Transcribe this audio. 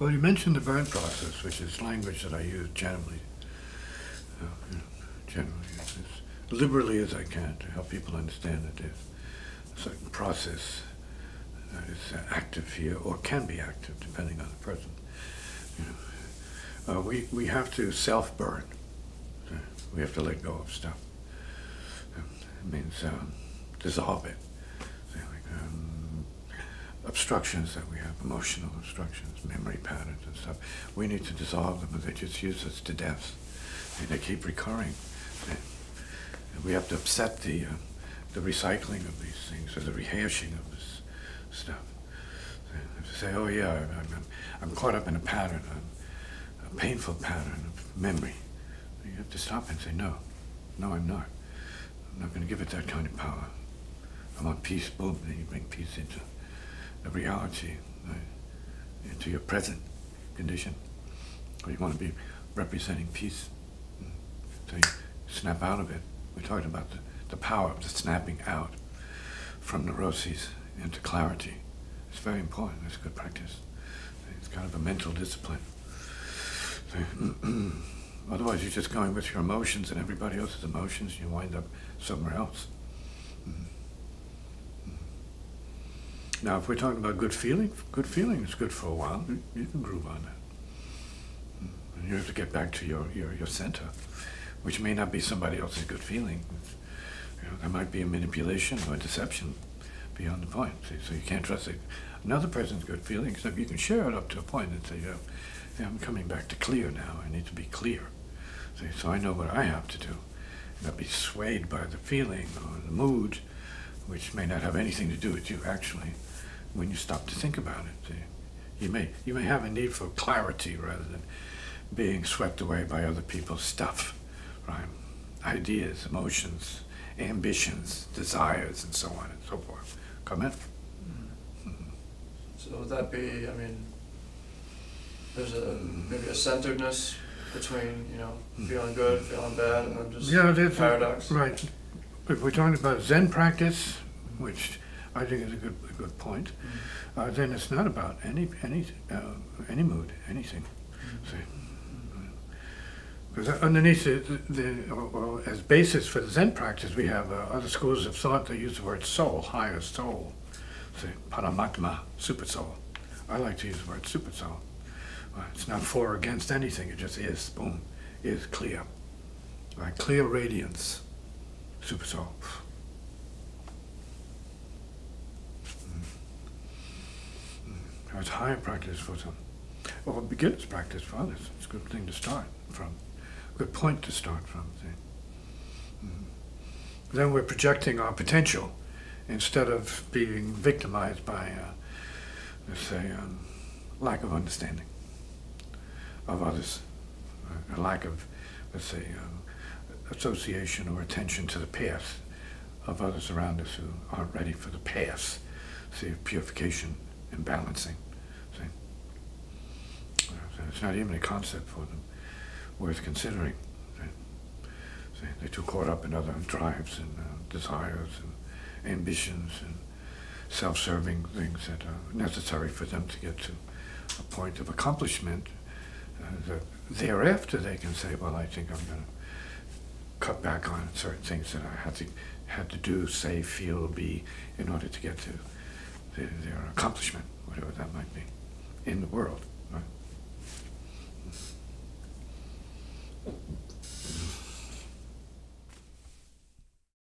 Well, you mentioned the burn process, which is language that I use generally, uh, generally, as, liberally as I can to help people understand that there's a certain process that is uh, active here, or can be active, depending on the person. You know. uh, we, we have to self-burn. Uh, we have to let go of stuff. It means um, dissolve it. Obstructions that we have, emotional obstructions, memory patterns and stuff. We need to dissolve them, or they just use us to death. And they keep recurring. And we have to upset the, uh, the recycling of these things, or the rehashing of this stuff. To say, oh yeah, I'm, I'm, caught up in a pattern, a, a painful pattern of memory. You have to stop and say, no, no, I'm not. I'm not going to give it that kind of power. I want peace, boom, then you bring peace into the reality, into your present condition. Or you want to be representing peace. So you snap out of it. We're talking about the, the power of the snapping out from neuroses into clarity. It's very important. It's good practice. It's kind of a mental discipline. Otherwise, you're just going with your emotions and everybody else's emotions, and you wind up somewhere else. Mm-hmm. Now, if we're talking about good feeling, good feeling is good for a while. You can groove on it. And you have to get back to your, your, your center, which may not be somebody else's good feeling. You know, there might be a manipulation or a deception beyond the point. See? So you can't trust it. another person's good feeling, except you can share it up to a point and say, yeah, yeah, I'm coming back to clear now. I need to be clear. See? So I know what I have to do. Not be swayed by the feeling or the mood, which may not have anything to do with you actually when you stop to think about it. You may, you may have a need for clarity rather than being swept away by other people's stuff, right? Ideas, emotions, ambitions, desires, and so on and so forth. Comment? Mm -hmm. So would that be, I mean, there's a maybe a centeredness between, you know, feeling good, feeling bad, and just yeah, paradox? Right. If we're talking about Zen practice, which I think is a good, a good point, mm -hmm. uh, then it's not about any, any, uh, any mood, anything. Mm -hmm. See? Because underneath the, the or, as basis for the Zen practice, we have uh, other schools of thought that use the word soul, higher soul, say Paramatma, super soul. I like to use the word super soul. Uh, it's not for or against anything, it just is, boom, is clear. Right? Clear radiance, super soul. Mm. It's higher practice for some, or beginner's practice for others. It's a good thing to start from a good point to start from. Mm. Then we're projecting our potential instead of being victimized by, uh, let's say, um, lack of understanding of others, a lack of, let's say, um, association or attention to the path of others around us who aren't ready for the path, see, purification and balancing. See? It's not even a concept for them worth considering. See, they're too caught up in other drives and uh, desires and ambitions and self-serving things that are necessary for them to get to a point of accomplishment uh, that thereafter they can say, well, I think I'm going to cut back on certain things that I had to had to do, say, feel, be, in order to get to their, their accomplishment, whatever that might be, in the world.